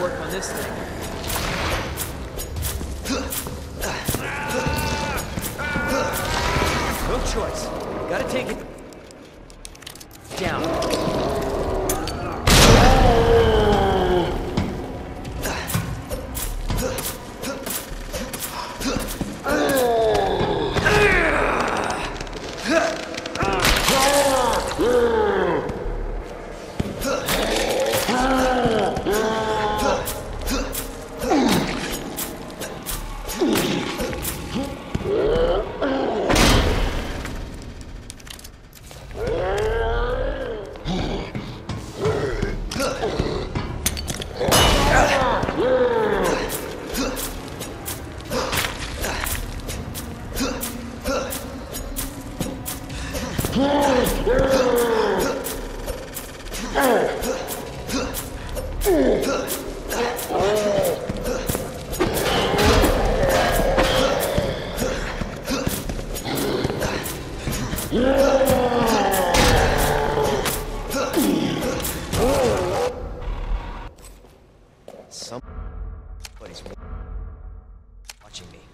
work on this thing. No choice. Gotta take it. Down. Oh. Somebody's watching me.